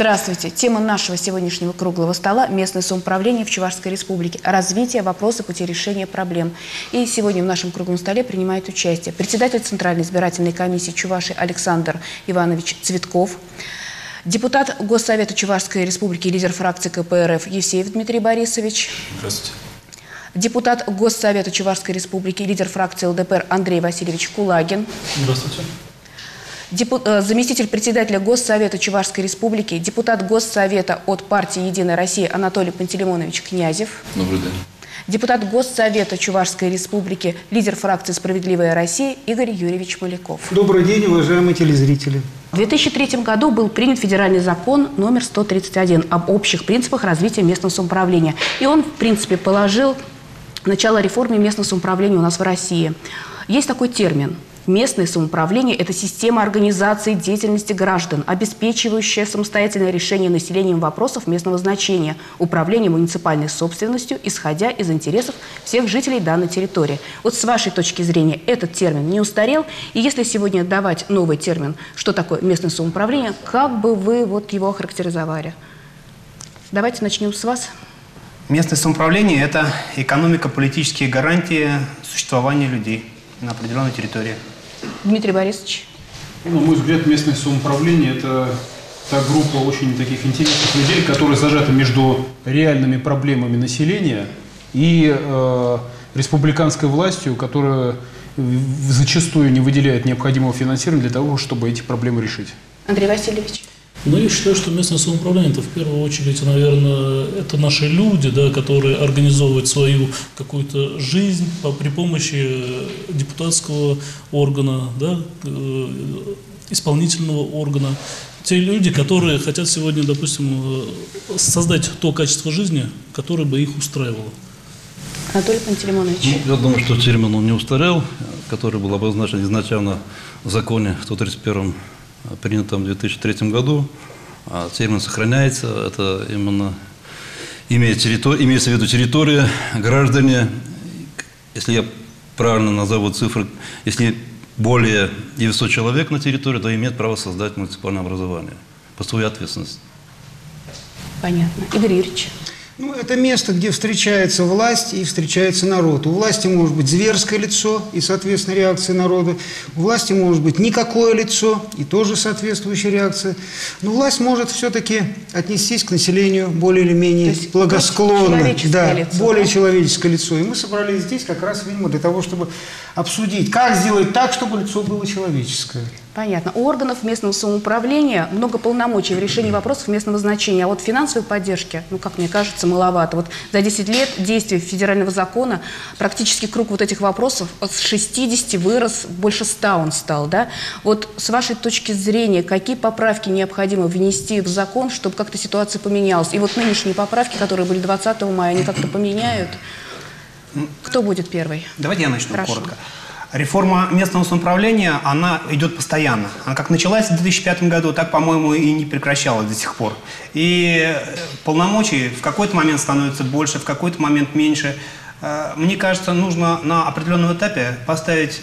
Здравствуйте. Тема нашего сегодняшнего круглого стола – местное самоуправление в Чувашской республике. Развитие, вопросы, пути решения проблем. И сегодня в нашем круглом столе принимает участие председатель Центральной избирательной комиссии Чуваши Александр Иванович Цветков, депутат Госсовета Чувашской республики, лидер фракции КПРФ Евсеев Дмитрий Борисович. Здравствуйте. Депутат Госсовета Чувашской республики, лидер фракции ЛДПР Андрей Васильевич Кулагин. Здравствуйте. Депу- э, заместитель председателя Госсовета Чувашской Республики, депутат Госсовета от партии «Единая Россия» Анатолий Пантелеймонович Князев, Добрый день. депутат Госсовета Чувашской Республики, лидер фракции «Справедливая Россия» Игорь Юрьевич Маляков. Добрый день, уважаемые телезрители. В 2003 году был принят федеральный закон номер 131 об общих принципах развития местного самоуправления. И он, в принципе, положил начало реформе местного самоуправления у нас в России. Есть такой термин – Местное самоуправление – это система организации деятельности граждан, обеспечивающая самостоятельное решение населением вопросов местного значения, управление муниципальной собственностью, исходя из интересов всех жителей данной территории. Вот с вашей точки зрения этот термин не устарел? И если сегодня давать новый термин, что такое местное самоуправление, как бы вы вот его охарактеризовали? Давайте начнем с вас. Местное самоуправление – это экономико-политические гарантии существования людей на определенной территории. Дмитрий Борисович. Ну, на мой взгляд, местное самоуправление – это та группа очень таких интересных людей, которые зажаты между реальными проблемами населения и э, республиканской властью, которая зачастую не выделяет необходимого финансирования для того, чтобы эти проблемы решить. Андрей Васильевич. Ну, я считаю, что местное самоуправление, это в первую очередь, наверное, это наши люди, да, которые организовывают свою какую-то жизнь по, при помощи депутатского органа, да, э, исполнительного органа. Те люди, которые хотят сегодня, допустим, э, создать то качество жизни, которое бы их устраивало. Анатолий Пантелеймонович. Ну, я думаю, что термин он не устарел, который был обозначен изначально в законе 131 принятом в 2003 году. А термин сохраняется. Это именно имеет территор... имеется в виду территория, граждане. Если я правильно назову цифры, если более 900 человек на территории, то имеет право создать муниципальное образование по своей ответственности. Понятно. Игорь Юрьевич. Ну, это место, где встречается власть и встречается народ. У власти может быть зверское лицо и, соответственно, реакция народа. У власти может быть никакое лицо и тоже соответствующая реакция. Но власть может все-таки отнестись к населению более или менее То есть благосклонно. Да, лицо, более да? человеческое лицо. И мы собрались здесь как раз, видимо, для того, чтобы обсудить, как сделать так, чтобы лицо было человеческое. Понятно. У органов местного самоуправления много полномочий в решении вопросов местного значения. А вот финансовой поддержки, ну, как мне кажется, маловато. Вот за 10 лет действия федерального закона практически круг вот этих вопросов с 60 вырос, больше 100 он стал, да? Вот с вашей точки зрения, какие поправки необходимо внести в закон, чтобы как-то ситуация поменялась? И вот нынешние поправки, которые были 20 мая, они как-то поменяют? Кто будет первый? Давайте я начну Прошу. коротко. Реформа местного самоуправления, она идет постоянно. Она как началась в 2005 году, так, по-моему, и не прекращалась до сих пор. И э, полномочий в какой-то момент становится больше, в какой-то момент меньше. Э, Мне кажется, нужно на определенном этапе поставить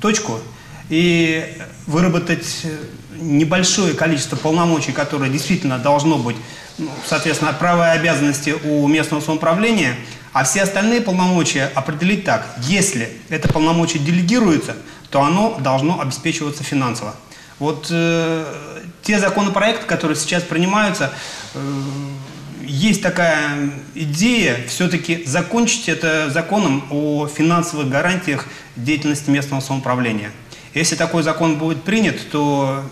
точку и выработать э, небольшое количество полномочий, которое действительно должно быть, ну, соответственно, права обязанности у местного самоуправления, а все остальные полномочия определить так. Если это полномочие делегируется, то оно должно обеспечиваться финансово. Вот э, те законопроекты, которые сейчас принимаются, э, есть такая идея все-таки закончить это законом о финансовых гарантиях деятельности местного самоуправления. Если такой закон будет принят, то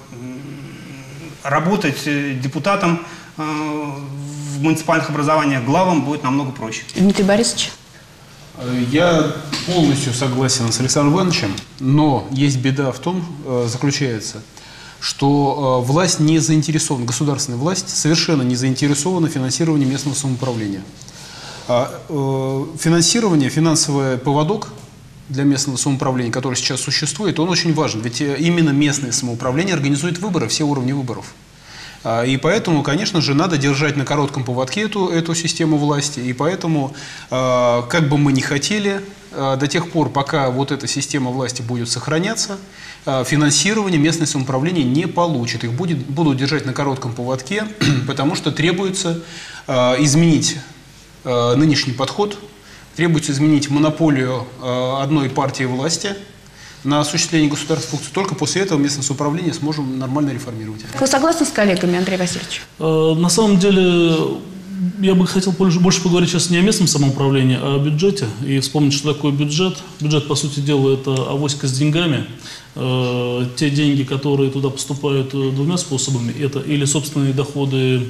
работать э, депутатом э, в муниципальных образованиях главам будет намного проще. Дмитрий Борисович. Я полностью согласен с Александром Ивановичем, но есть беда в том, э, заключается, что э, власть не заинтересована, государственная власть совершенно не заинтересована в финансировании местного самоуправления. А, э, Финансирование, финансовый поводок для местного самоуправления, который сейчас существует, он очень важен. Ведь именно местное самоуправление организует выборы, все уровни выборов. А, И поэтому, конечно же, надо держать на коротком поводке эту, эту систему власти. И поэтому, а, как бы мы ни хотели, э, до тех пор, пока вот эта система власти будет сохраняться, финансирование местное самоуправление не получит. Их будет, будут держать на коротком поводке, потому что требуется изменить нынешний подход, требуется изменить монополию одной партии власти на осуществление государственных функций. Только после этого местное самоуправление сможем нормально реформировать. Вы согласны с коллегами, Андрей Васильевич? Э, На самом деле, я бы хотел больше, поговорить сейчас не о местном самоуправлении, а о бюджете. И вспомнить, что такое бюджет. Бюджет, по сути дела, это авоська с деньгами. Э, Те деньги, которые туда поступают э, двумя способами, это или собственные доходы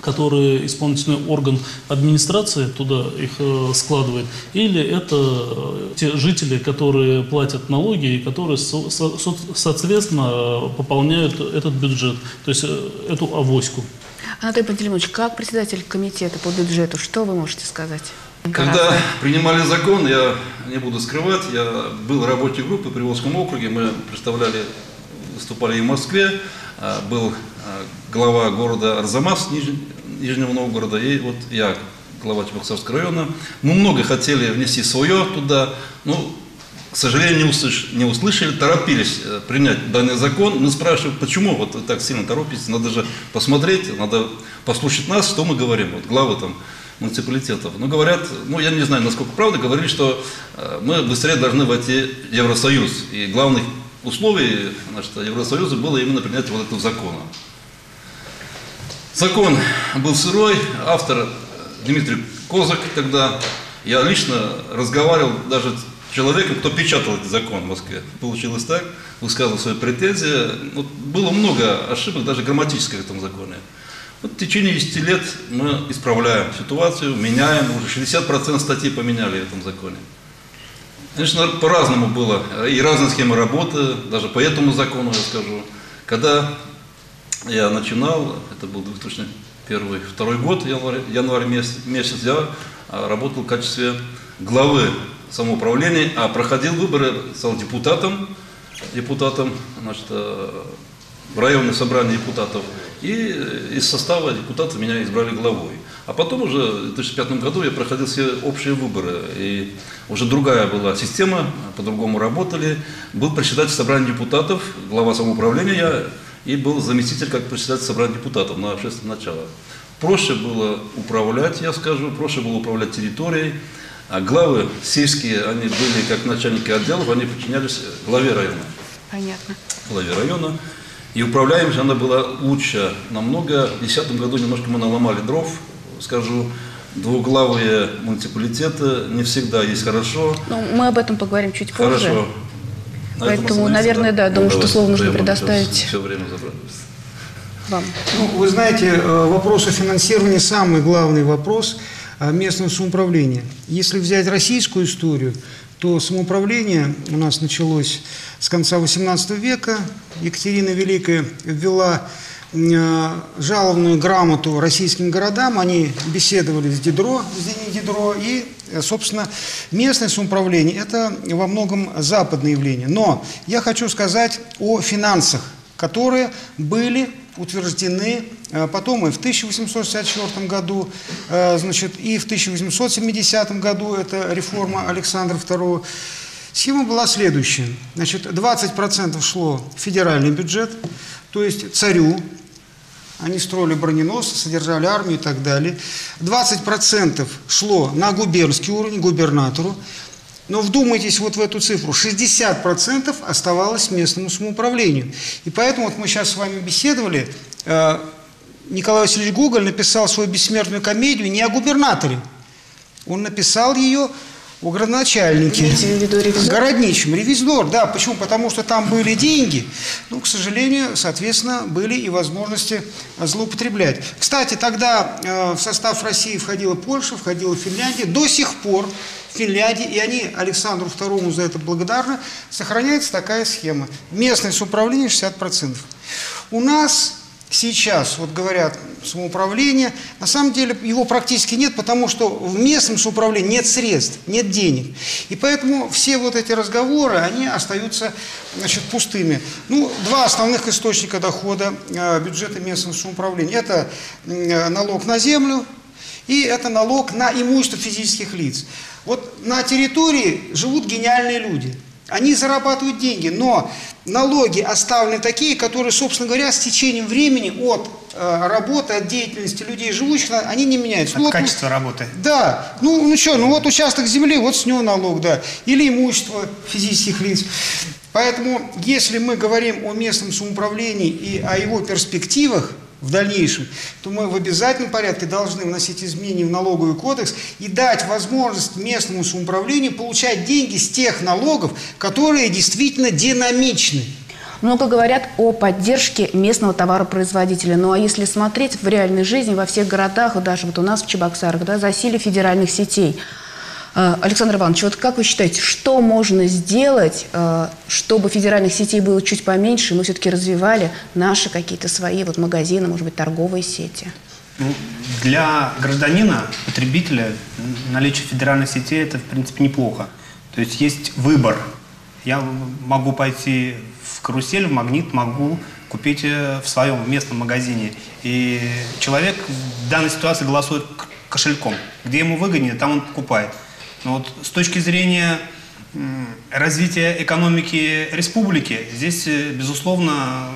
которые исполнительный орган администрации туда их э, складывает, или это э, те жители, которые платят налоги и которые, со- со- со- соответственно, э, пополняют этот бюджет, то есть эту авоську. Анатолий Пантелеймонович, как председатель комитета по бюджету, что вы можете сказать? Когда принимали закон, я не буду скрывать, я был в работе группы в Приволжском округе, мы представляли, выступали и в Москве, а, был глава города Арзамас Ниж- Нижнего Новгорода, и вот я, глава Чебоксарского района. Мы много хотели внести свое туда, но, к сожалению, не, услыш- не услышали, торопились э, принять данный закон. Мы спрашиваем, почему вот вы так сильно торопитесь, надо же посмотреть, надо послушать нас, что мы говорим, вот главы там муниципалитетов. Ну, говорят, ну, я не знаю, насколько правда, говорили, что э, мы быстрее должны войти в Евросоюз. И главных условий значит, Евросоюза было именно принятие вот этого закона. Закон был сырой, автор Дмитрий Козак тогда. Я лично разговаривал даже с человеком, кто печатал этот закон в Москве. Получилось так, высказывал свои претензии. Вот было много ошибок, даже грамматических в этом законе. Вот в течение 10 лет мы исправляем ситуацию, меняем, уже 60% статей поменяли в этом законе. Конечно, по-разному было, и разные схемы работы, даже по этому закону я скажу. Когда я начинал, это был 2001 второй год, январь, январь месяц, я а, работал в качестве главы самоуправления, а проходил выборы, стал депутатом, депутатом значит, э, районное собрание депутатов, и э, из состава депутатов меня избрали главой. А потом уже в 2005 году я проходил все общие выборы, и уже другая была система, по-другому работали. Был председатель собрания депутатов, глава самоуправления я, и был заместитель как председатель собрания депутатов на общественное начало. Проще было управлять, я скажу, проще было управлять территорией. А главы сельские, они были как начальники отделов, они подчинялись главе района Понятно. главе района. И управляемость она была лучше намного. В 2010 году немножко мы наломали дров, скажу. Двуглавые муниципалитеты не всегда есть хорошо. Ну, мы об этом поговорим чуть позже. Хорошо. Этом Поэтому, наверное, да, думаю, что слово нужно предоставить. Все, время забрали. Вам. Ну, вы знаете, э, вопрос о финансировании самый главный вопрос э, местного самоуправления. Если взять российскую историю, то самоуправление у нас началось с конца XVIII века. Екатерина Великая ввела жалованную грамоту российским городам. Они беседовали с Дидро, с Дени Дидро, и, э, собственно, местное самоуправление – это во многом западное явление. Но я хочу сказать о финансах, которые были утверждены э, потом и в 1864 году, э, значит, и в 1870 году, это реформа Александра II. Схема была следующая. Значит, 20% шло в федеральный бюджет, то есть царю, они строили броненосцы, содержали армию и так далее. 20% шло на губернский уровень, губернатору. Но вдумайтесь вот в эту цифру. 60% оставалось местному самоуправлению. И поэтому вот мы сейчас с вами беседовали, э, Николай Васильевич Гоголь написал свою бессмертную комедию не о губернаторе. Он написал ее о градоначальнике. Имеете в виду ревизор? Городничем. Ревизор, да. Почему? Потому что там были деньги. Ну, к сожалению, соответственно, были и возможности злоупотреблять. Кстати, тогда э, в состав России входила Польша, входила Финляндия. До сих пор в Финляндии, и они Александру II за это благодарны, сохраняется такая схема. Местное самоуправление 60%. У нас сейчас, вот говорят, самоуправление, на самом деле его практически нет, потому что в местном самоуправлении нет средств, нет денег. И поэтому все вот эти разговоры, они остаются значит, пустыми. Ну, два основных источника дохода э, бюджета местного самоуправления. Это э, налог на землю и это налог на имущество физических лиц. Вот на территории живут гениальные люди. Они зарабатывают деньги, но налоги оставлены такие, которые, собственно говоря, с течением времени от э, работы, от деятельности людей, живущих, они не меняются. От вот, качества работы. Да, ну, ну что, ну вот участок земли, вот с него налог, да. Или имущество физических лиц. Поэтому, если мы говорим о местном самоуправлении и о его перспективах в дальнейшем, то мы в обязательном порядке должны вносить изменения в налоговый кодекс и дать возможность местному самоуправлению получать деньги с тех налогов, которые действительно динамичны. Много говорят о поддержке местного товаропроизводителя. Ну а если смотреть в реальной жизни, во всех городах, даже вот у нас в Чебоксарах, да, засилие федеральных сетей. Э, Александр Иванович, вот как вы считаете, что можно сделать, э, чтобы федеральных сетей было чуть поменьше, мы все-таки развивали наши какие-то свои вот магазины, может быть, торговые сети? Ну, Для гражданина, потребителя, наличие федеральной сети – это, в принципе, неплохо. То есть есть выбор. Я могу пойти в карусель, в магнит, могу купить э, в своем местном магазине. И человек в данной ситуации голосует кошельком. Где ему выгоднее, там он покупает. Но вот с точки зрения развития экономики республики, здесь, э, безусловно,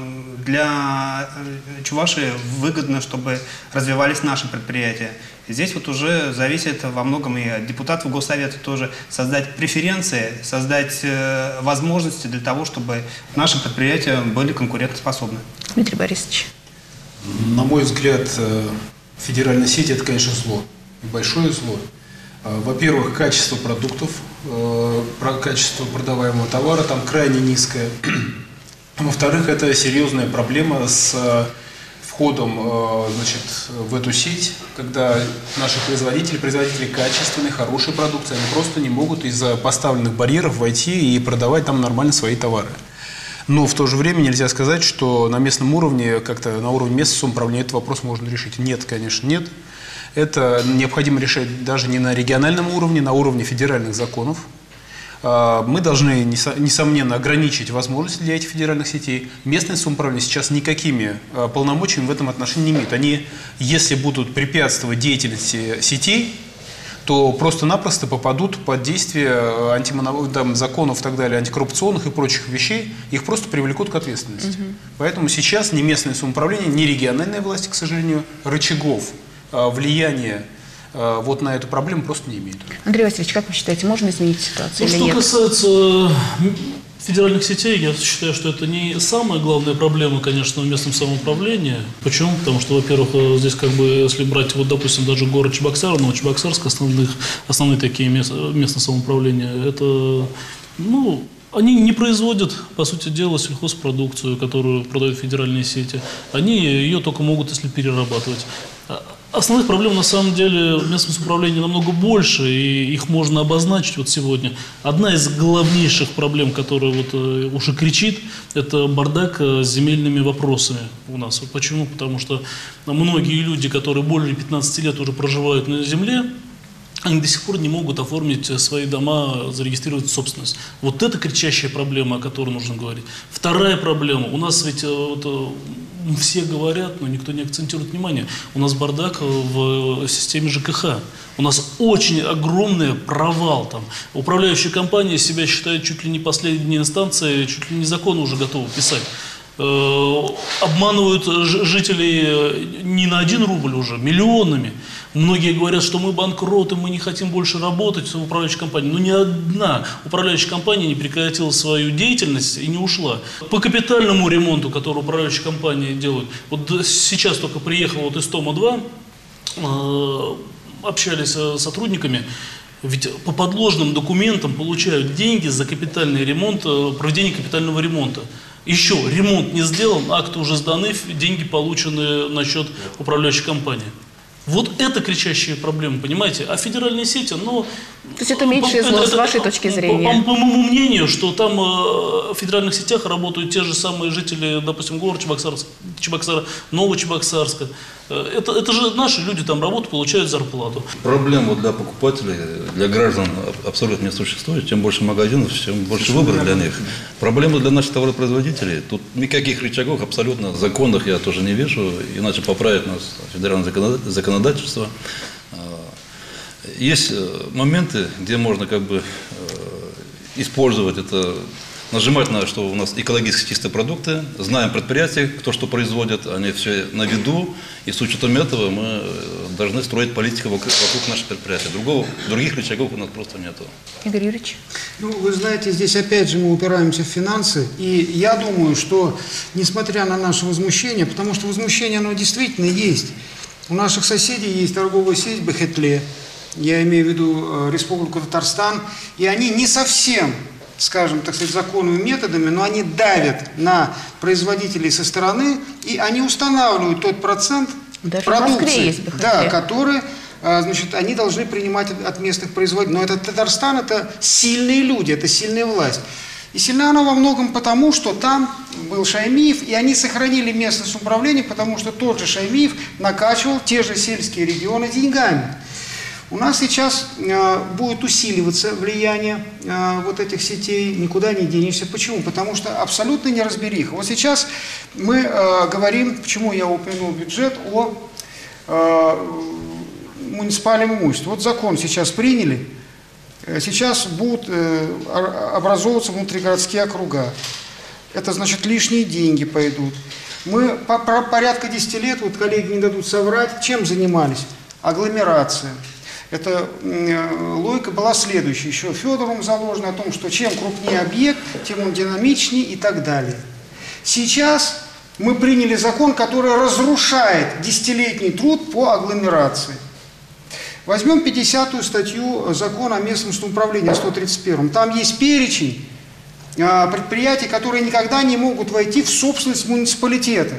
для э, Чувашии выгодно, чтобы развивались наши предприятия. Здесь вот уже зависит во многом и от депутатов Госсовета тоже создать преференции, создать э, возможности для того, чтобы наши предприятия были конкурентоспособны. Дмитрий Борисович. На мой взгляд, федеральная сеть – это, конечно, зло. Большое зло. Э, Во-первых, качество продуктов, э, качество продаваемого товара там крайне низкое. Во-вторых, это серьезная проблема с э, входом э, значит, в эту сеть, когда наши производители, производители качественной, хорошей продукции, они просто не могут из-за поставленных барьеров войти и продавать там нормально свои товары. Но в то же время нельзя сказать, что на местном уровне, как-то на уровне местного самоуправления этот вопрос можно решить. Нет, конечно, нет. Это необходимо решать даже не на региональном уровне, на уровне федеральных законов. А, Мы должны, несо- несомненно, ограничить возможности для этих федеральных сетей. Местное самоуправление сейчас никакими а, полномочиями в этом отношении не имеет. Они, если будут препятствовать деятельности сетей, то просто-напросто попадут под действие э, антимоново- там, законов и так далее, антикоррупционных и прочих вещей, их просто привлекут к ответственности. Поэтому сейчас ни местное самоуправление, ни региональные власти, к сожалению, рычагов влияния э, вот на эту проблему просто не имеют. Андрей Васильевич, как вы считаете, можно изменить ситуацию Ну, или что нет? касается м, федеральных сетей, я считаю, что это не самая главная проблема, конечно, в местном самоуправлении. Почему? Потому что, во-первых, э, здесь как бы, если брать, вот, допустим, даже город Чебоксар, Новочебоксарск, основных, основные такие мест, местное самоуправление, это, ну, они не производят, по сути дела, сельхозпродукцию, которую продают федеральные сети. Они ее только могут, если перерабатывать. Основных проблем на самом деле в местном самоуправлении намного больше, и их можно обозначить вот сегодня. Одна из главнейших проблем, которая вот э, уже кричит, это бардак э, с земельными вопросами у нас. Вот Почему? Потому что многие люди, которые более 15 лет уже проживают на земле, они до сих пор не могут оформить э, свои дома, зарегистрировать собственность. Вот это кричащая проблема, о которой нужно говорить. Вторая проблема. У нас ведь вот, все говорят, но никто не акцентирует внимание. У нас бардак э, в системе ЖКХ. У нас очень огромный провал там. Управляющая компания себя считает чуть ли не последней инстанцией, чуть ли не закон уже готовы писать. Э, обманывают жителей э, не на один рубль уже, миллионами. Многие говорят, что мы банкроты, мы не хотим больше работать в управляющей компании. Но ни одна управляющая компания не прекратила свою деятельность и не ушла. По капитальному ремонту, который управляющие компании делают, вот сейчас только приехал вот из Тома-2, э, общались с сотрудниками, ведь по подложным документам получают деньги за капитальный ремонт, э, проведение капитального ремонта. Еще ремонт не сделан, акты уже сданы, деньги получены на счет управляющей компании. Вот это кричащие проблемы, понимаете? А федеральные сети, ну... То есть это меньшее зло, с вашей точки по- зрения? По, по моему мнению, что там э, в федеральных сетях работают те же самые жители, допустим, города Чебоксарска, Чебоксара, Новочебоксарска. Э, Это, это же наши люди там работают, получают зарплату. Проблема для покупателей, для граждан аб- абсолютно не существует. Чем больше магазинов, тем больше выбора для них. Проблема для наших товаропроизводителей. Тут никаких рычагов абсолютно законных я тоже не вижу. Иначе поправит нас федеральное законода- законодательство. А, есть э, моменты, где можно как бы э, использовать это нажимать на, что у нас экологически чистые продукты, знаем предприятия, кто что производит, они все на виду, и с учетом этого мы э, должны строить политику вокруг, вокруг наших предприятий. Другого, других рычагов у нас просто нету. Игорь Юрьевич. Ну, вы знаете, здесь опять же мы упираемся в финансы, и я думаю, что несмотря на наше возмущение, потому что возмущение оно действительно есть, у наших соседей есть торговая сеть Бахетле, я имею в виду э, Республику Татарстан, и они не совсем скажем, так сказать, законными методами, но они давят на производителей со стороны, и они устанавливают тот процент Даже продукции, есть да, который, а, значит, они должны принимать от местных производителей. Но это Татарстан, это сильные люди, это сильная власть. И сильна она во многом потому, что там был Шаймиев, и они сохранили местное самоуправление, потому что тот же Шаймиев накачивал те же сельские регионы деньгами. У нас сейчас э, будет усиливаться влияние э, вот этих сетей, никуда не денешься. Почему? Потому что абсолютно неразбериха. Вот сейчас мы э, говорим, почему я упомянул бюджет, о э, муниципальном имуществе. Вот закон сейчас приняли, сейчас будут э, образовываться внутригородские округа. Это значит лишние деньги пойдут. Мы по, по- порядка 10 лет, вот коллеги не дадут соврать, чем занимались? Агломерация. Эта э, логика была следующая, еще Федоровым заложена о том, что чем крупнее объект, тем он динамичнее и так далее. Сейчас мы приняли закон, который разрушает десятилетний труд по агломерации. Возьмем 50-ю статью закона о местном самоуправлении, 131. Там есть перечень а, предприятий, которые никогда не могут войти в собственность муниципалитета.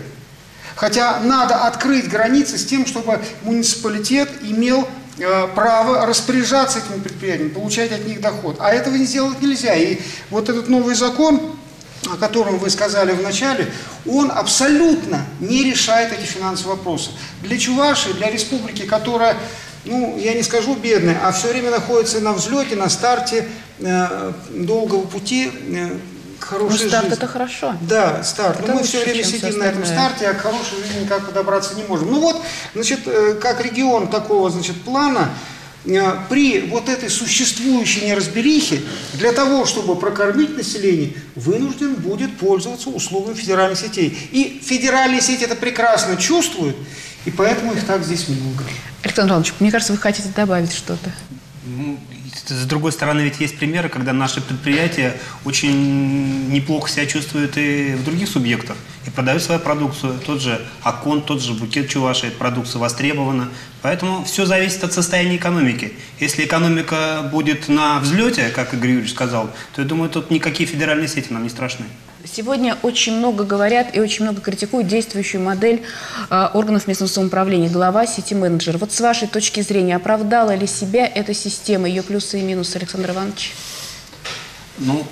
Хотя надо открыть границы с тем, чтобы муниципалитет имел э, право распоряжаться этими предприятиями, получать от них доход. А этого не сделать нельзя. И вот этот новый закон, о котором вы сказали в начале, он абсолютно не решает эти финансовые вопросы. Для Чувашии, для республики, которая, ну, я не скажу бедная, а все время находится на взлете, на старте э, долгого пути э, к Ну, хорошей старт жизни. это хорошо. Да, старт. Это Но мы лучше, все время сидим на этом старте, а к хорошей жизни никак подобраться не можем. Ну вот, значит, э, как регион такого, значит, плана, э, при вот этой существующей неразберихе, для того, чтобы прокормить население, вынужден будет пользоваться услугами федеральных сетей. И федеральные сети это прекрасно чувствуют, и поэтому их так здесь много. Александр Иванович, мне кажется, вы хотите добавить что-то. Ну, С другой стороны, ведь есть примеры, когда наши предприятия очень неплохо себя чувствуют и в других субъектах, и продают свою продукцию. Тот же Акон, тот же букет Чуваши, эта продукция востребована. Поэтому все зависит от состояния экономики. Если экономика будет на взлете, как Игорь Юрьевич сказал, то я думаю, тут никакие федеральные сети нам не страшны. Сегодня очень много говорят и очень много критикуют действующую модель э, органов местного самоуправления, глава сети менеджер. Вот с вашей точки зрения, оправдала ли себя эта система, ее плюсы и минусы, Александр Иванович? Ну,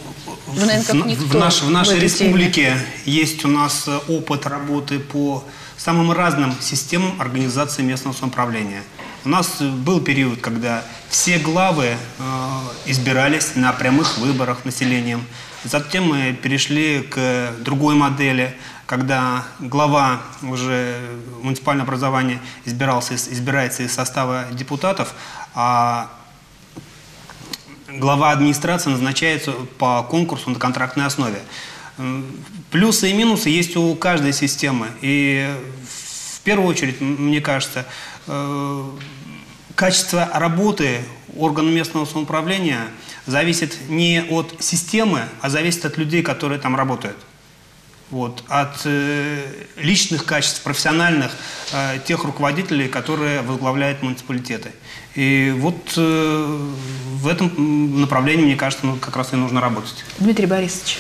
Вы, наверное, как в, никто в наш- в в нашей этой республике есть у нас э, опыт работы по самым разным системам организации местного самоуправления. У нас был период, когда все главы э, избирались на прямых выборах населением. Затем мы перешли к другой модели, когда глава уже муниципального образования избирался, из- избирается из состава депутатов, а глава администрации назначается по конкурсу на контрактной основе. Плюсы и минусы есть у каждой системы. И в первую очередь, мне кажется, качество работы органа местного самоуправления зависит не от системы, а зависит от людей, которые там работают. Вот, от э, личных качеств, профессиональных, э, тех руководителей, которые возглавляют муниципалитеты. И вот э, в этом направлении, мне кажется, ну, как раз и нужно работать. Дмитрий Борисович.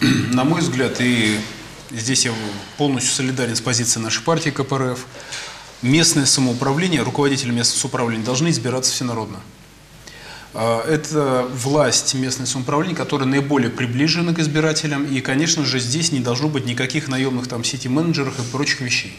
На мой взгляд, и здесь я полностью солидарен с позицией нашей партии КПРФ, местное самоуправление, руководители местного самоуправления должны избираться всенародно. А, Это власть местного самоуправления, которая наиболее приближена к избирателям, и, конечно же, здесь не должно быть никаких наемных там сети-менеджеров и прочих вещей.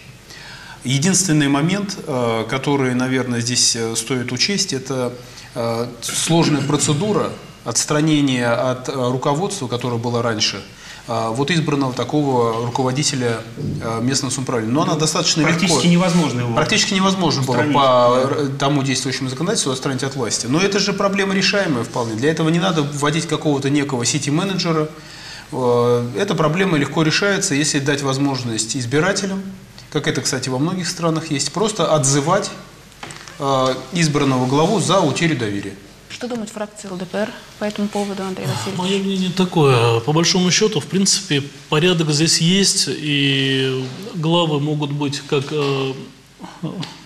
Единственный момент, э, который, наверное, здесь э, стоит учесть, это э, сложная процедура отстранения от э, руководства, которое было раньше, а, вот избранного такого руководителя а, местного самоуправления. Но она достаточно Практически легко... невозможно его Практически невозможно было по тому действующему законодательству отстранить от власти. Но это же проблема решаемая вполне. Для этого не надо вводить какого-то некого сити-менеджера. Э, Эта проблема легко решается, если дать возможность избирателям, как это, кстати, во многих странах есть, просто отзывать избранного главу за утерю доверия. Что думает фракция ЛДПР по этому поводу, Андрей Васильевич? Мое мнение такое. По большому счету, в принципе, порядок здесь есть, и главы могут быть как э,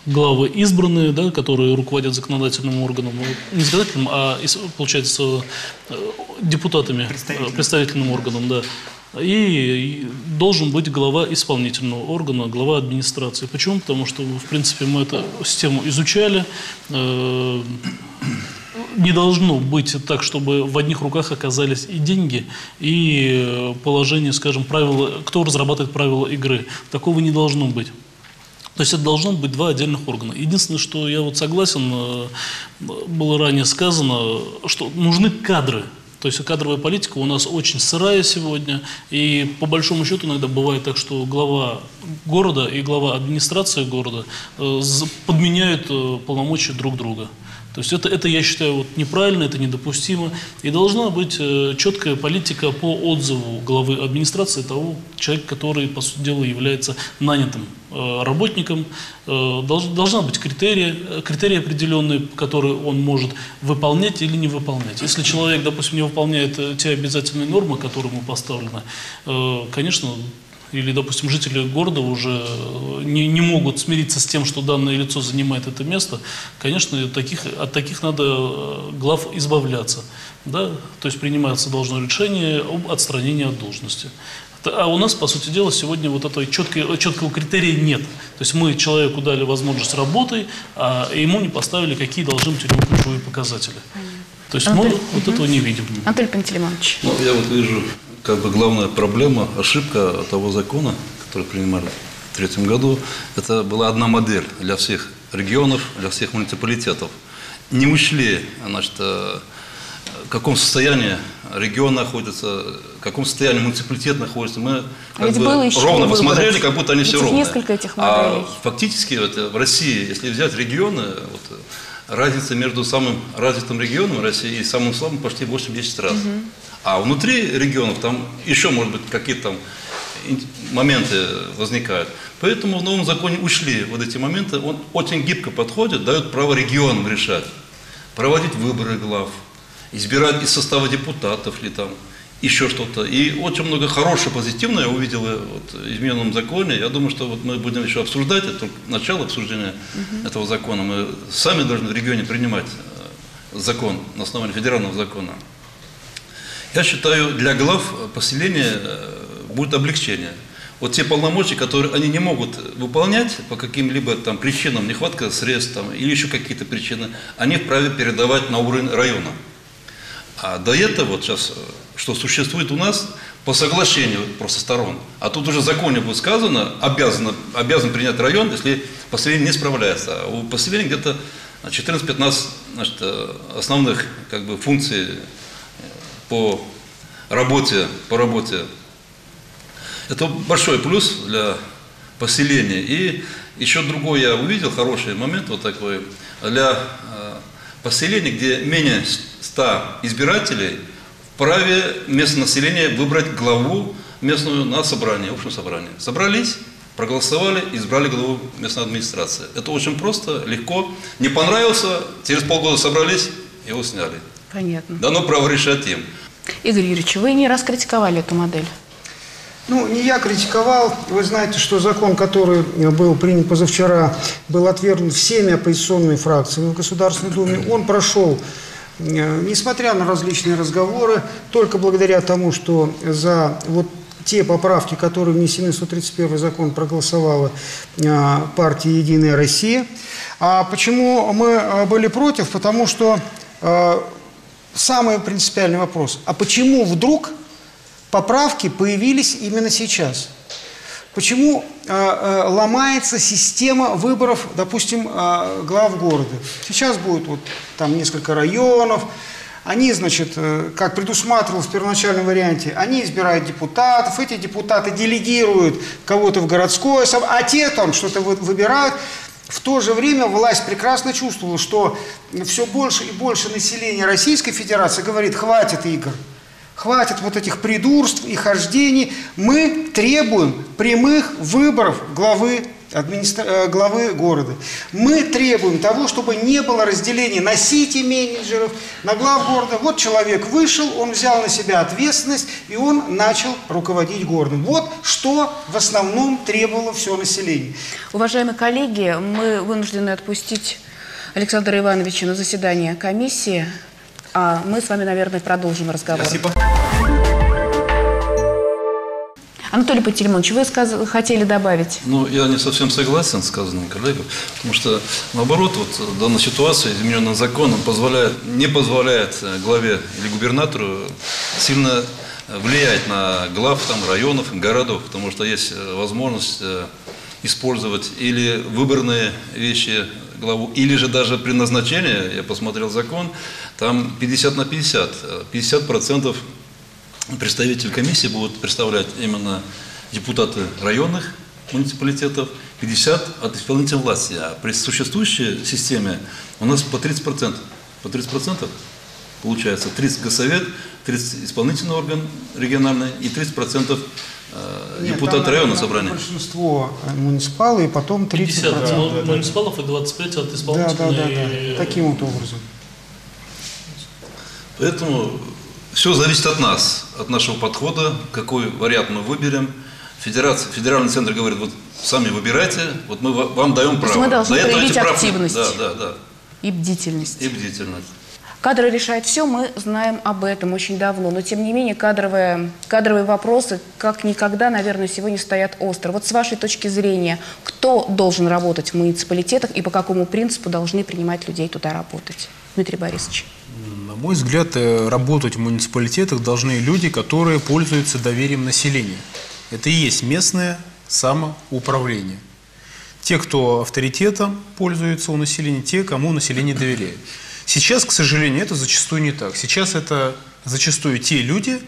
главы избранные, да, которые руководят законодательным органом, ну, не законодательным, а, получается, э, депутатами, Представительным. представительным органом, да. И должен быть глава исполнительного органа, глава администрации. Почему? Потому что, в принципе, мы эту систему изучали. Э, не должно быть так, чтобы в одних руках оказались и деньги, и э, положение, скажем, правила, кто разрабатывает правила игры. Такого не должно быть. То есть это должно быть два отдельных органа. Единственное, что я вот согласен, э, было ранее сказано, что нужны кадры. То есть кадровая политика у нас очень сырая сегодня, и по большому счету иногда бывает так, что глава города и глава администрации города э, подменяют полномочия друг друга. То есть это, это, я считаю, вот неправильно, это недопустимо. И должна быть э, четкая политика по отзыву главы администрации того человека, который, по сути дела, является нанятым э, работником. Э, долж- должна быть критерии, э, критерии определенные, которые он может выполнять или не выполнять. Если человек, допустим, не выполняет э, те обязательные нормы, которые ему поставлены, э, конечно, или, допустим, жители города уже э, не, не могут смириться с тем, что данное лицо занимает это место, конечно, от таких, от таких надо э, глав избавляться. Да? То есть принимается должное решение об отстранении от должности. А у нас, по сути дела, сегодня вот этого четкого, четкого критерия нет. То есть мы человеку дали возможность работы, а ему не поставили, какие должны быть у него ключевые показатели. То есть мы Анатолий, вот этого не видим. Анатолий Пантелеймонович. Ну, я вот вижу, как бы главная проблема, ошибка того закона, который принимали в третьем году, это была одна модель для всех регионов, для всех муниципалитетов. Не учли, значит, э, в каком состоянии регион находится, в каком состоянии муниципалитет находится. Мы как ведь бы ровно выборов. посмотрели, как будто они Ведь все ровные. несколько этих А моделей. фактически вот, в России, если взять регионы, вот, разница между самым развитым регионом России и самым слабым почти 8-10 раз. А внутри регионов там еще, может быть, какие-то там моменты возникают. Поэтому в новом законе ушли вот эти моменты. Он очень гибко подходит, дает право регионам решать. Проводить выборы глав, избирать из состава депутатов или там еще что-то. И очень много хорошего, позитивного я увидел э, вот, в измененном законе. Я думаю, что вот мы будем еще обсуждать, это только начало обсуждения этого закона. Мы сами должны в регионе принимать э, закон на основании федерального закона. Я считаю, для глав поселения э, будет облегчение. Вот те полномочия, которые они не могут выполнять по каким-либо там причинам, нехватка средств там, или еще какие-то причины, они вправе передавать на уровень района. А до этого, вот сейчас, э, что существует у нас, по соглашению просто сторон. А тут уже в законе будет сказано, обязан, обязан принять район, если поселение не справляется. А у поселения где-то 14-15 значит, э, основных как бы, функций по работе, по работе. Это большой плюс для поселения. И еще другой я увидел, хороший момент вот такой, для э, поселений, где менее 100 избирателей, вправе местное население выбрать главу местную на собрание, общем собрании. Собрались, проголосовали, избрали главу местной администрации. Это очень просто, легко. Не понравился, через полгода собрались, его сняли. Понятно. Дано право решать им. Игорь Юрьевич, вы не раз критиковали эту модель. Ну, не я критиковал. Вы знаете, что закон, который был принят позавчера, был отвергнут всеми оппозиционными фракциями в Государственной Думе. Он прошел, э, несмотря на различные разговоры, только благодаря тому, что за вот те поправки, которые внесены в 131 закон, проголосовала э, партия «Единая Россия». А почему мы э, были против? Потому что самый принципиальный вопрос. А почему вдруг поправки появились именно сейчас. Почему э, э, ломается система выборов, допустим, э, глав города? Сейчас будет вот там несколько районов, Они, значит, э, как предусматривалось в первоначальном варианте, они избирают депутатов, эти депутаты делегируют кого-то в городское, а те там что-то вы- выбирают. В то же время власть прекрасно чувствовала, что все больше и больше населения Российской Федерации говорит, хватит игр, хватит вот этих придурств и хождений. Мы требуем прямых выборов главы, администра- э, главы города. Мы требуем того, чтобы не было разделения на сити-менеджеров, на глав города. Вот человек вышел, он взял на себя ответственность, и он начал руководить городом. Вот что в основном требовало все население. Уважаемые коллеги, мы вынуждены отпустить Александра Ивановича на заседание комиссии, а мы с вами, наверное, продолжим разговор. Спасибо. Анатолий Пантелеймонович, вы хотели добавить? Ну, я не совсем согласен с сказанным коллегой, потому что, наоборот, вот данная ситуация, измененная законом, позволяет, не позволяет э, главе или губернатору сильно э, влиять на глав там, районов, городов, потому что есть э, возможность использовать или выборные вещи главу, или же даже при назначении, я посмотрел закон, там 50 на 50, э, 50 процентов представитель комиссии будут представлять именно депутаты районных муниципалитетов, 50 от исполнительной власти. А при существующей системе у нас по 30%. По 30% получается 30 госсовет, 30 исполнительный орган региональный и 30% э, Нет, районного наверное, собрания. Большинство э, муниципалы и потом 30%. 50 му- муниципалов и 25 от Да, исполнительной. да, да, да. Таким вот образом. Поэтому все зависит от нас, от нашего подхода, какой вариант мы выберем. Федерация, федеральный центр говорит, вот сами выбирайте, вот мы ва- вам даем есть право. мы должны До этого проявить права- активность. Да, да, да. И бдительность. И бдительность. Кадры решают все, мы знаем об этом очень давно. Но, тем не менее, кадровые, кадровые вопросы, как никогда, наверное, сегодня стоят остро. Вот с вашей точки зрения, кто должен работать в муниципалитетах и по какому принципу должны принимать людей туда работать? Дмитрий Борисович. Мой взгляд, э, работать в муниципалитетах должны люди, которые пользуются доверием населения. Это и есть местное самоуправление. Те, кто авторитетом пользуется у населения, те, кому население доверяет. Сейчас, к сожалению, это зачастую не так. Сейчас это зачастую те люди,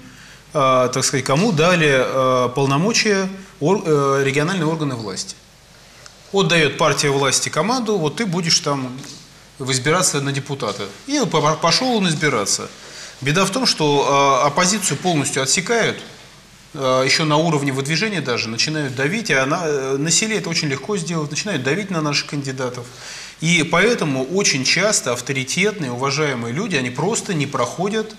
э, так сказать, кому дали э, полномочия региональные органы власти. Вот дает партия власти команду, вот ты будешь там избираться на депутата. И по- пошел он избираться. Беда в том, что э, оппозицию полностью отсекают, э, еще на уровне выдвижения даже, начинают давить, а на, э, на селе это очень легко сделать, начинают давить на наших кандидатов. И поэтому очень часто авторитетные, уважаемые люди, они просто не проходят э,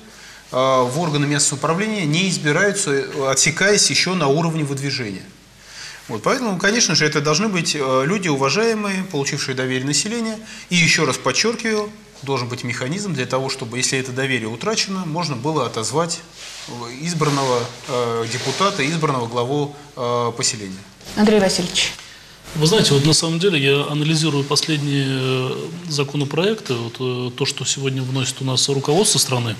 в органы местного управления, не избираются, отсекаясь еще на уровне выдвижения. Вот, поэтому, конечно же, это должны быть э, люди уважаемые, получившие доверие населения. И еще раз подчеркиваю, должен быть механизм для того, чтобы, если это доверие утрачено, можно было отозвать э, избранного э, депутата, избранного главу э, поселения. Андрей Васильевич. Вы знаете, вот на самом деле я анализирую последние э, законопроекты, вот, то, что сегодня вносит у нас руководство страны.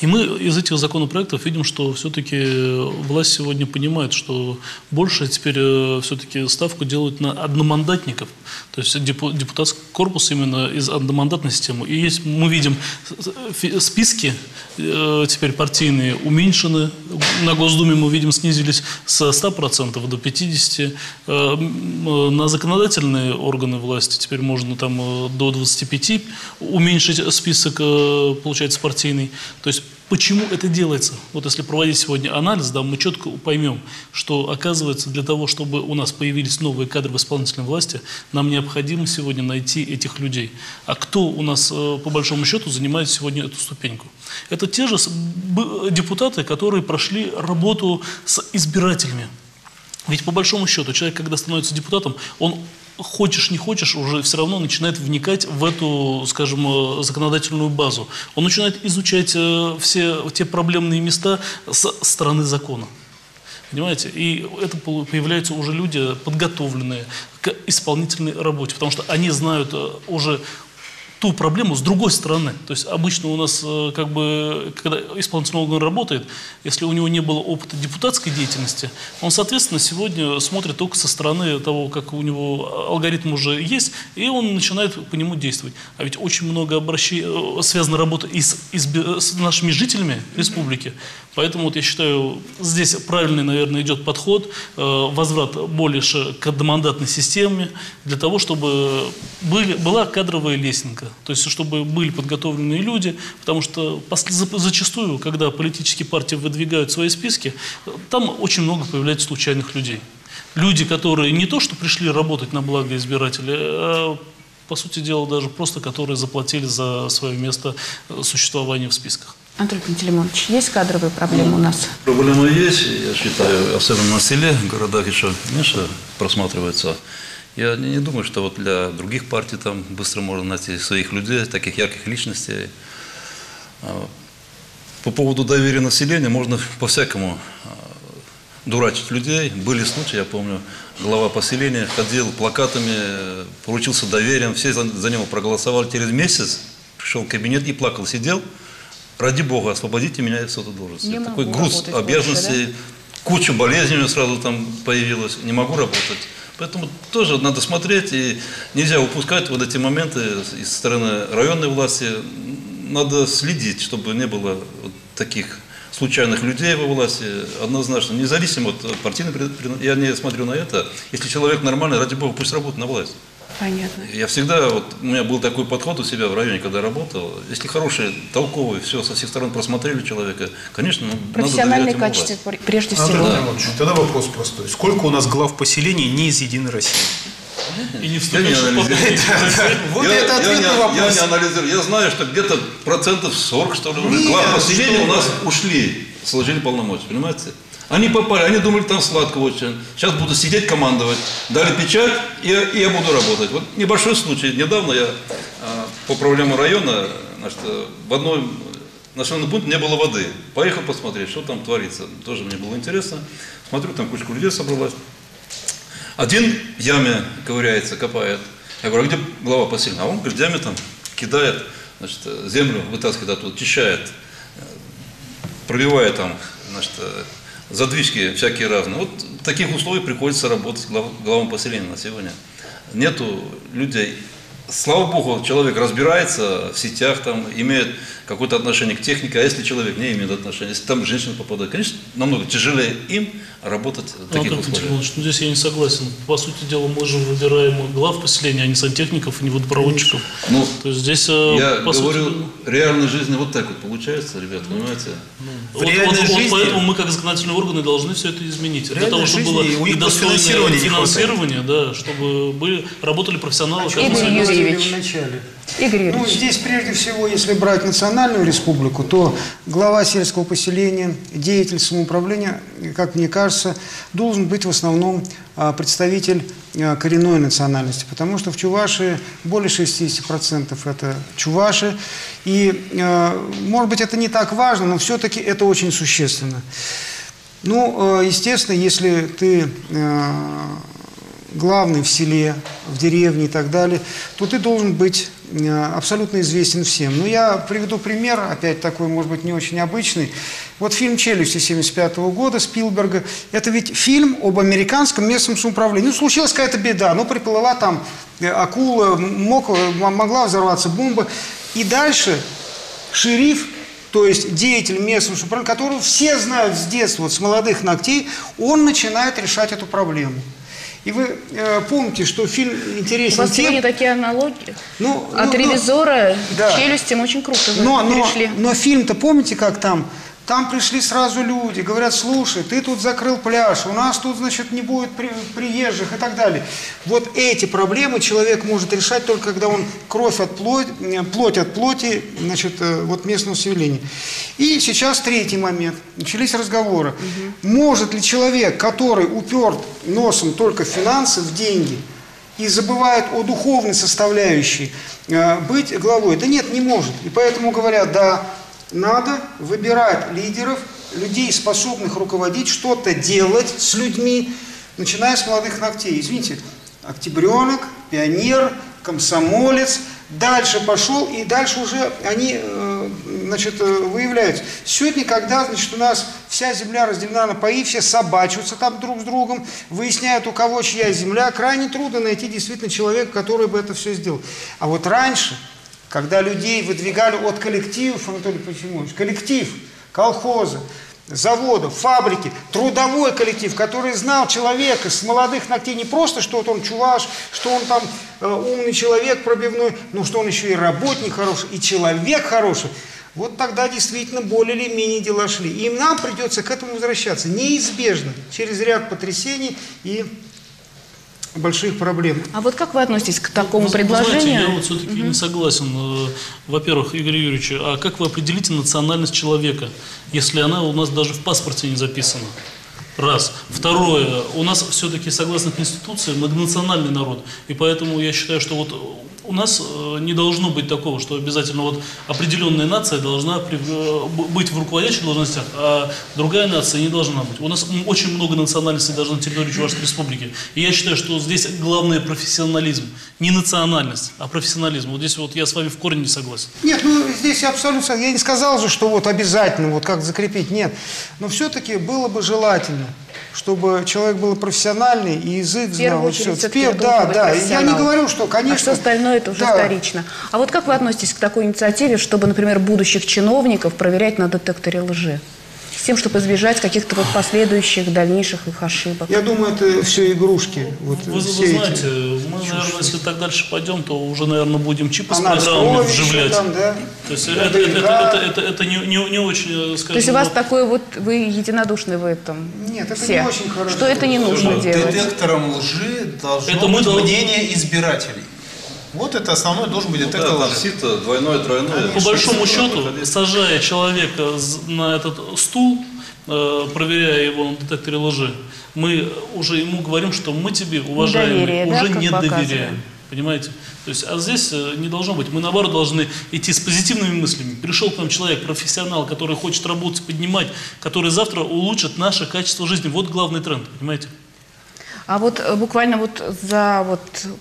И мы из этих законопроектов видим, что все-таки власть сегодня понимает, что больше теперь все-таки ставку делают на одномандатников. То есть депу- депутатский корпус именно из одномандатной системы. И есть, мы видим, списки э, теперь партийные уменьшены. На Госдуме мы видим снизились с 100% до 50%. Э, м, э, На законодательные органы власти теперь можно там э, до 25% уменьшить список, э, получается, партийный. То есть Почему это делается? Вот если проводить сегодня анализ, да, мы четко поймем, что оказывается для того, чтобы у нас появились новые кадры в исполнительной власти, нам необходимо сегодня найти этих людей. А кто у нас э, по большому счету занимает сегодня эту ступеньку? Это те же депутаты, которые прошли работу с избирателями. Ведь по большому счету человек, когда становится депутатом, он хочешь не хочешь, уже все равно начинает вникать в эту, скажем, э, законодательную базу. Он начинает изучать э, все те проблемные места с стороны закона. Понимаете? И это появляются уже люди подготовленные к исполнительной работе, потому что они знают э, уже ту проблему с другой стороны. То есть обычно у нас, э, как бы, когда исполнительный орган работает, если у него не было опыта депутатской деятельности, он, соответственно, сегодня смотрит только со стороны того, как у него алгоритм уже есть, и он начинает по нему действовать. А ведь очень много обращений, э, связана работа и с, и с, нашими жителями республики. Поэтому вот я считаю, здесь правильный, наверное, идет подход, э, возврат больше к одномандатной системе, для того, чтобы были, была кадровая лесенка. То есть, чтобы были подготовленные люди, потому что зачастую, когда политические партии выдвигают свои списки, там очень много появляется случайных людей. Люди, которые не то, что пришли работать на благо избирателей, а, по сути дела, даже просто которые заплатили за свое место существования в списках. Анатолий Пантелеймонович, есть кадровые проблемы у нас? Проблемы есть, я считаю, особенно на селе, в городах еще меньше просматривается. Я не, не думаю, что вот для других партий там быстро можно найти своих людей, таких ярких личностей. А, по поводу доверия населения можно по-всякому а, дурачить людей. Были случаи, я помню, глава поселения ходил плакатами, поручился доверием, все за, за него проголосовали. Через месяц пришел в кабинет и плакал, сидел. Ради Бога, освободите меня из этой должности. Не Такой груз обязанностей, да? куча болезней у меня сразу там появилась. Не могу работать. Поэтому тоже надо смотреть, и нельзя упускать вот эти моменты из стороны районной власти. Надо следить, чтобы не было вот таких случайных людей во власти, однозначно, независимо от партийной, я не смотрю на это. Если человек нормальный, ради бога, пусть работает на власть. Понятно. Я всегда, вот у меня был такой подход у себя в районе, когда работал. Если хороший, толковый, все со всех сторон просмотрели человека, конечно, ну, Профессиональные качества прежде всего. Да. Тогда вопрос простой. Сколько у нас глав поселений не из Единой России? И не вступивших Вот это ответ на вопрос. Я не анализирую. Я знаю, что где-то процентов 40, что ли, глав поселения у нас ушли, сложили полномочия, понимаете? Они попали, они думали, там сладко очень. Сейчас буду сидеть, командовать. Дали печать, и, и я буду работать. Вот небольшой случай. Недавно я а, по проблемам района, значит, в одном населенном пункте не было воды. Поехал посмотреть, что там творится. Тоже мне было интересно. Смотрю, там кучка людей собралась. Один в яме ковыряется, копает. Я говорю, а где глава поселения? А он, говорит, яме там кидает, значит, землю вытаскивает оттуда, чищает, пробивает там, значит, задвижки всякие разные. Вот в таких условиях приходится работать глав, главам поселения на сегодня. Нету людей. Слава Богу, человек разбирается в сетях, там, имеет какое-то отношение к технике, а если человек не имеет отношения, если там женщина попадает, конечно, намного тяжелее им работать в таких ну, условиях. Ну, здесь я не согласен. По сути дела, мы же выбираем глав поселения, а не сантехников, а не водопроводчиков. Ну, То есть здесь, э, я по говорю, сути... реальной жизни вот так вот получается, ребят, ну, понимаете? Ну, в вот, реальной вот, жизни... вот поэтому мы, как законодательные органы, должны все это изменить. Для того, чтобы было и достойное финансирование, да, чтобы были, работали профессионалы. А Игорь Юрьевич. Игорь Юрьевич. Ну, здесь прежде всего, если брать национальную республику, то глава сельского поселения, деятель самоуправления, как мне кажется, должен быть в основном а, представитель а, коренной национальности, потому что в Чувашии более 60% это чуваши, и, а, может быть, это не так важно, но все-таки это очень существенно. Ну, естественно, если ты главный в селе, в деревне и так далее, то ты должен быть э, абсолютно известен всем. Но я приведу пример, опять такой, может быть, не очень обычный. Вот фильм «Челюсти» 75 года Спилберга. Это ведь фильм об американском местном самоуправлении. Ну, случилась какая-то беда, ну, приплыла там э, акула, мог, могла взорваться бомба. И дальше шериф то есть деятель местного самоуправления, которого все знают с детства, вот с молодых ногтей, он начинает решать эту проблему. И вы э, помните, что фильм интересен У вас тем... сегодня такие аналогии? Ну, От ну, ревизора да. челюстям очень круто вы но, перешли. Но, но фильм-то помните, как там там пришли сразу люди, говорят, слушай, ты тут закрыл пляж, у нас тут, значит, не будет при, приезжих и так далее. Вот эти проблемы человек может решать только, когда он кровь от плоти, плоть от плоти, значит, э, вот местного населения. И сейчас третий момент. Начались разговоры. Угу. Может ли человек, который уперт носом только в финансы, в деньги, и забывает о духовной составляющей, э, быть главой? Да нет, не может. И поэтому говорят, да, надо выбирать лидеров, людей, способных руководить, что-то делать с людьми, начиная с молодых ногтей. Извините, октябренок, пионер, комсомолец, дальше пошел, и дальше уже они э, значит, э, выявляются. Сегодня, когда значит, у нас вся земля разделена на паи, все собачатся там друг с другом, выясняют, у кого чья земля, крайне трудно найти действительно человека, который бы это все сделал. А вот раньше, когда людей выдвигали от коллективов, Анатолий Пахимович, коллектив, колхозы, заводов, фабрики, трудовой коллектив, который знал человека с молодых ногтей не просто, что вот он чуваш, что он там э, умный человек пробивной, но что он еще и работник хороший, и человек хороший. Вот тогда действительно более или менее дела шли. И нам придется к этому возвращаться неизбежно, через ряд потрясений и больших проблем. А вот как вы относитесь к такому Вы- предложению? знаете, я вот все-таки не согласен. Э, Во-первых, Игорь Юрьевич, а как вы определите национальность человека, если она у нас даже в паспорте не записана? Раз. Второе, у нас все-таки, согласно Конституции, многонациональный народ. И поэтому я считаю, что вот у нас э, не должно быть такого, что обязательно вот определенная нация должна э, быть в руководящих должностях, а другая нация не должна быть. У нас очень много национальностей даже на территории Чувашской Республики. И я считаю, что здесь главное профессионализм. Не национальность, а профессионализм. Вот здесь вот я с вами в корне не согласен. Нет, ну здесь я абсолютно, я не сказал же, что вот обязательно, вот как закрепить, нет. Но все-таки было бы желательно, чтобы человек был профессиональный и язык знал. очередь, Пер- должен да, да. Я не говорю, что, конечно. А все остальное это уже да. вторично. А вот как вы относитесь к такой инициативе, чтобы, например, будущих чиновников проверять на детекторе лжи? С тем, чтобы избежать каких-то вот последующих, дальнейших их ошибок. Я думаю, это все игрушки. Вот Вы, вы все эти. знаете, мы, наверное, если так дальше пойдем, то уже, наверное, будем чипы с Анализ программами вживлять. там, да? То есть это, это, это, это, это- это не, не, не очень, э, скажем... То есть у вас ну, такое вот, вы единодушны в этом? Нет, это все. не очень хорошо. Что это не нужно Ну, делать? Детектором лжи должно Это мы быть должны- мнение избирателей. Вот это основной должен быть Ну детектор да, лжи. сито двойное, тройное. По большому счету, проходить- сажая человека на этот стул, э, проверяя его на детекторе лжи, мы уже ему говорим, что мы тебе, уважаемый, Недоверие, да, уже как не показываем. доверяем. Понимаете? То есть, а здесь э, не должно быть. Мы, наоборот, должны идти с позитивными мыслями. Пришел к нам человек, профессионал, который хочет работать, поднимать, который завтра улучшит наше качество жизни. Вот главный тренд, понимаете? А вот э, буквально вот за вот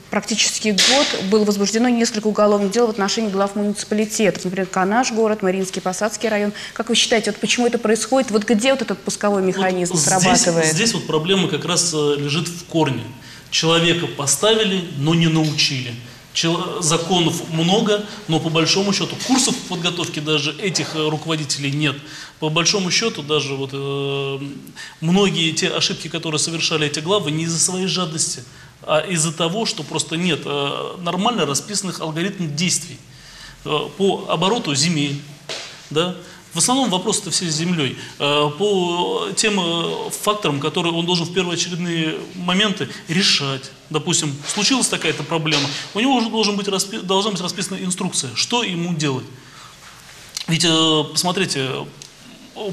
практически год было возбуждено несколько уголовных дел в отношении глав муниципалитетов. Например, Канаш город, Мариинский Посадский район. Как вы считаете, вот почему это происходит? Вот где вот этот пусковой механизм Вот срабатывает? Здесь, здесь вот проблема как раз э, лежит в корне. Человека поставили, но не научили. Законов много, но по большому счету курсов подготовки даже этих э, руководителей нет. По большому счету даже вот э, многие те ошибки, которые совершали эти главы, не из-за своей жадности, а из-за того, что просто нет э, нормально расписанных алгоритмов действий э, по обороту земель, да, в основном вопросы-то все с землей. Э, По тем э, факторам, которые он должен в первоочередные моменты решать. Допустим, случилась такая-то проблема, у него уже должен быть должна быть расписана инструкция, что ему делать. Ведь, э, посмотрите,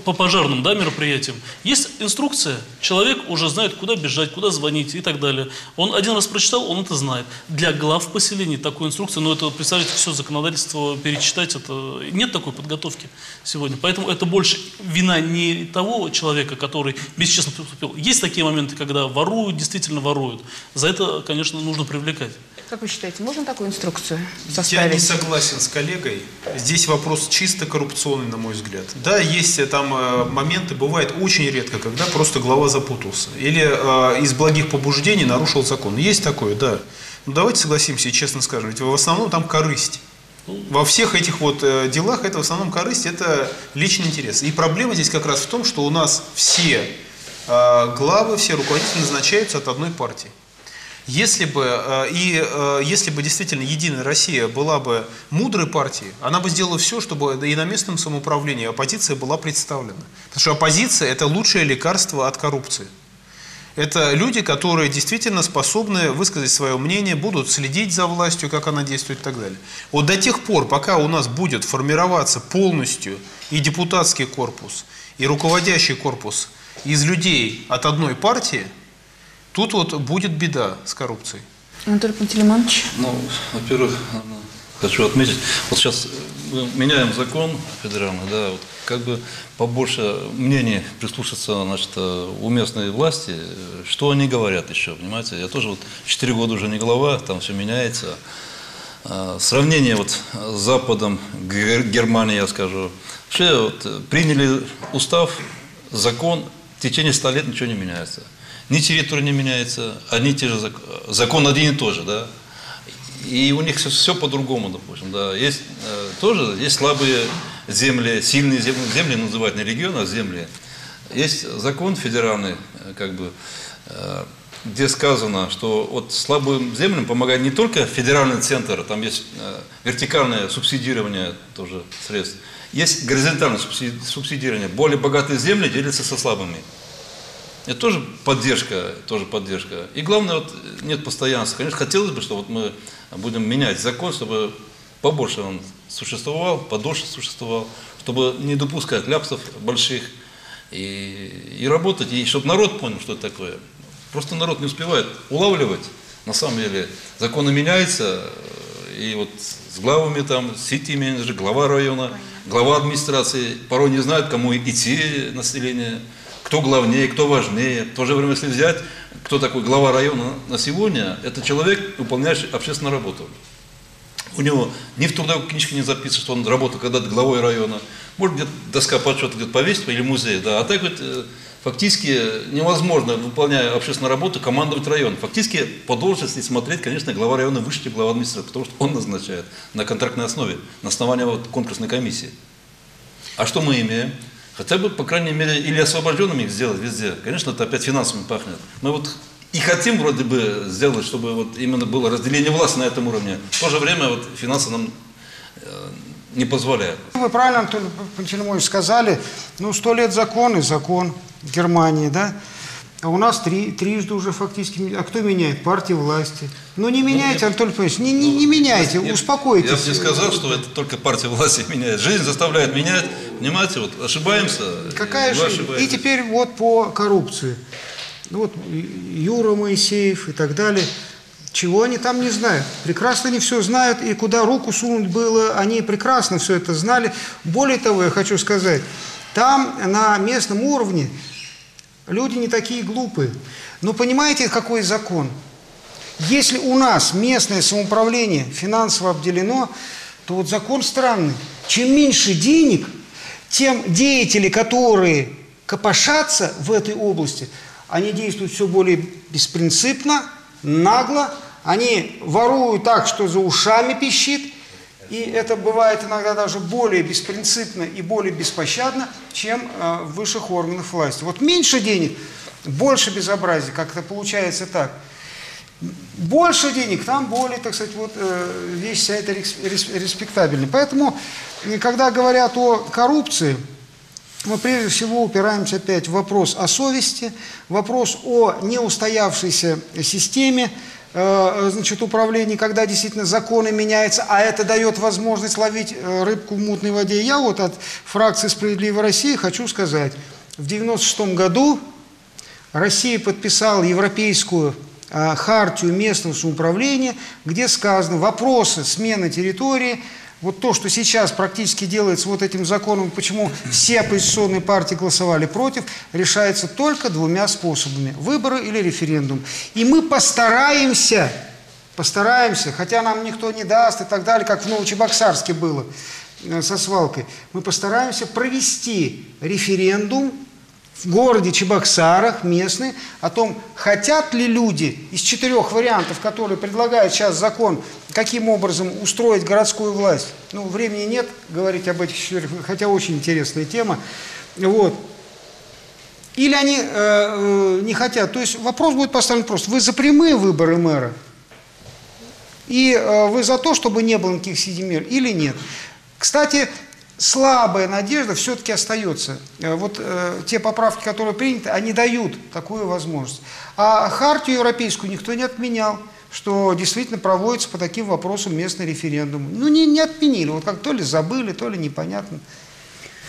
по пожарным да, мероприятиям. Есть инструкция, человек уже знает, куда бежать, куда звонить и так далее. Он один раз прочитал, он это знает. Для глав поселений такой инструкции, но это, представьте, все законодательство перечитать, это нет такой подготовки сегодня. Поэтому это больше вина не того человека, который бесчестно поступил. Есть такие моменты, когда воруют, действительно воруют. За это, конечно, нужно привлекать. Как вы считаете, можно такую инструкцию Я составить? не согласен с коллегой. Здесь вопрос чисто коррупционный, на мой взгляд. Да, есть э, там э, моменты, бывает очень редко, когда просто глава запутался. Или э, из благих побуждений нарушил закон. Есть такое, да. Но давайте согласимся и честно скажем, ведь в основном там корысть. Во всех этих вот э, делах это в основном корысть, это личный интерес. И проблема здесь как раз в том, что у нас все главы, все руководители назначаются от одной партии. Если бы, э, и, э, если бы действительно Единая Россия была бы мудрой партией, она бы сделала все, чтобы и на местном самоуправлении оппозиция была представлена. Потому что оппозиция – это лучшее лекарство от коррупции. Это люди, которые действительно способны высказать свое мнение, будут следить за властью, как она действует и так далее. Вот до тех пор, пока у нас будет формироваться полностью и депутатский корпус, и руководящий корпус из людей от одной партии, тут вот будет беда с коррупцией. Анатолий Пантелеймонович? Ну, во-первых, наверное, хочу отметить, вот сейчас мы меняем закон федеральный, да, вот как бы побольше мнений прислушаться, значит, э, у местной власти, что они говорят еще, понимаете? Я тоже вот 4 года уже не глава, там все меняется. э, сравнение вот с Западом, Гер- Германия, я скажу. Вообще вот, приняли устав, закон, в течение ста лет ничего не меняется. Ни территория не меняется, одни и те же зак- закон один и тот же, да. И у них все, по-другому, допустим, да. Есть э, тоже, есть слабые земли, сильные земли, земли называют не регионы, а земли. Есть закон федеральный, э, как бы, э, где сказано, что вот слабым землям помогает не только федеральный центр, там есть э, вертикальное субсидирование тоже средств, есть горизонтальное субси- субсидирование. Более богатые земли делятся со слабыми. Это тоже поддержка, тоже поддержка. И главное, вот нет постоянства. Конечно, хотелось бы, чтобы вот мы будем менять закон, чтобы побольше он существовал, подольше существовал, чтобы не допускать ляпсов больших и, и работать, и чтобы народ понял, что это такое. Просто народ не успевает улавливать. На самом деле законы меняются, и вот с главами там, сити-менеджер, глава района, глава администрации порой не знают, кому идти население, кто главнее, кто важнее. В то же время, если взять, кто такой глава района на сегодня, это человек, выполняющий общественную работу. У него ни в трудовой книжке не записано, что он работал когда-то главой района. Может, где-то доска почета где-то повесить или музей, да. А так вот э, фактически невозможно, выполняя общественную работу, командовать районом. Фактически по должности смотреть, конечно, глава района выше, чем глава администрации, потому что он назначает на контрактной основе, на основании вот конкурсной комиссии. А что мы имеем? Хотя бы, по крайней мере, или освобожденными их сделать везде. Конечно, это опять финансами пахнет. Мы вот и хотим вроде бы сделать, чтобы вот именно было разделение власти на этом уровне. В то же время вот финансы нам э, не позволяют. Вы правильно, Анатолий Пантелеймонович, сказали, ну, сто лет закон и закон Германии, да? А у нас три, трижды уже фактически, а кто меняет? Партия власти. Ну, не меняйте, Анатолий Павлович, не, не, не меняйте, Я- успокойтесь. Я бы не сказал, что это только партия власти меняет. Жизнь заставляет менять. Понимаете, вот ошибаемся. Какая и же... И ошибаетесь. теперь вот по коррупции. Ну, Вот Юра Моисеев и так далее. Чего они там не знают? Прекрасно они все знают, и куда руку сунуть было, они прекрасно все это знали. Более того, я хочу сказать, там на местном уровне люди не такие глупые. Но понимаете, какой закон? Если у нас местное самоуправление финансово обделено, то вот закон странный. Чем меньше денег, тем деятели, которые копошатся в этой области, они действуют все более беспринципно, нагло, они воруют так, что за ушами пищит, и это бывает иногда даже более беспринципно и более беспощадно, чем э, в высших органах власти. Вот меньше денег, больше безобразия, как-то получается так. Больше денег, там более, так сказать, вот э, вещь вся эта рес- рес- респектабельная. Поэтому, э, когда говорят о коррупции, мы прежде всего упираемся опять в вопрос о совести, вопрос о неустоявшейся системе, э, значит, управления, когда действительно законы меняются, а это дает возможность ловить рыбку в мутной воде. Я вот от фракции «Справедливая Россия» хочу сказать, в 1996 году Россия подписала европейскую хартию местного самоуправления, где сказано вопросы смены территории, вот то, что сейчас практически делается вот этим законом, почему все оппозиционные партии голосовали против, решается только двумя способами – выборы или референдум. И мы постараемся, постараемся, хотя нам никто не даст и так далее, как в Новочебоксарске было э, со свалкой, мы постараемся провести референдум в городе Чебоксарах местные о том, хотят ли люди из четырех вариантов, которые предлагает сейчас закон, каким образом устроить городскую власть. Ну, времени нет говорить об этих четырех, хотя очень интересная тема. Вот. Или они э, э, не хотят. То есть вопрос будет поставлен просто. Вы за прямые выборы мэра? И э, вы за то, чтобы не было никаких сидимер или нет? Кстати, слабая надежда все-таки остается. Э, Вот э, те поправки, которые приняты, они дают такую возможность. А хартию европейскую никто не отменял, что действительно проводится по таким вопросам местный референдум. Ну, не, не отменили, вот как то ли забыли, то ли непонятно.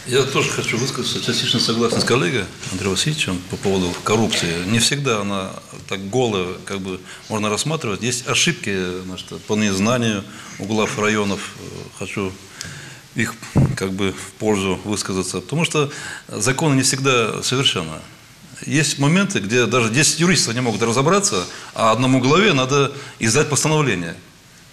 Я тоже хочу высказаться, частично согласен с коллегой Андреем Васильевичем по поводу коррупции. Не всегда она так голая, как бы можно рассматривать. Есть ошибки значит, по незнанию у глав районов. Э, Хочу их как бы в пользу высказаться. Потому что законы не всегда совершенны. Есть моменты, где даже 10 юристов не могут разобраться, а одному главе надо издать постановление.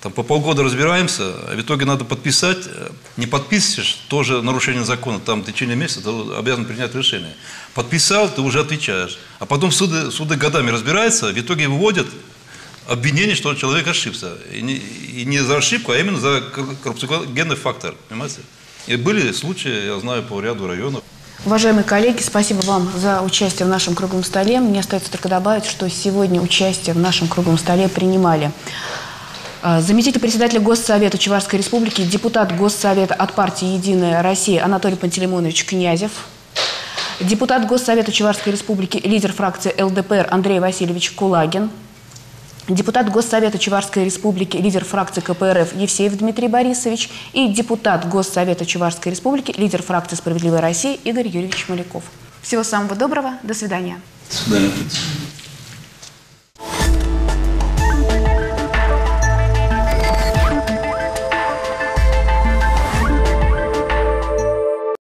Там по полгода разбираемся, а в итоге надо подписать. Не подписываешь, тоже нарушение закона. Там в течение месяца ты обязан принять решение. Подписал, ты уже отвечаешь. А потом суды, суды годами разбираются, в итоге выводят обвинение, что человек ошибся. И не, и не за ошибку, а именно за кор- коррупциогенный фактор. Понимаете? И были случаи, я знаю, по ряду районов. Уважаемые коллеги, спасибо вам за участие в нашем круглом столе. Мне остается только добавить, что сегодня участие в нашем круглом столе принимали э, заместитель председателя Госсовета Чувашской Республики, депутат Госсовета от партии «Единая Россия» Анатолий Пантелеймонович Князев, депутат Госсовета Чувашской Республики, лидер фракции ЛДПР Андрей Васильевич Кулагин, депутат Госсовета Чувашской Республики, лидер фракции КПРФ Евсеев Дмитрий Борисович и депутат Госсовета Чувашской Республики, лидер фракции «Справедливая Россия» Игорь Юрьевич Маляков. Всего самого доброго. До свидания. До свидания.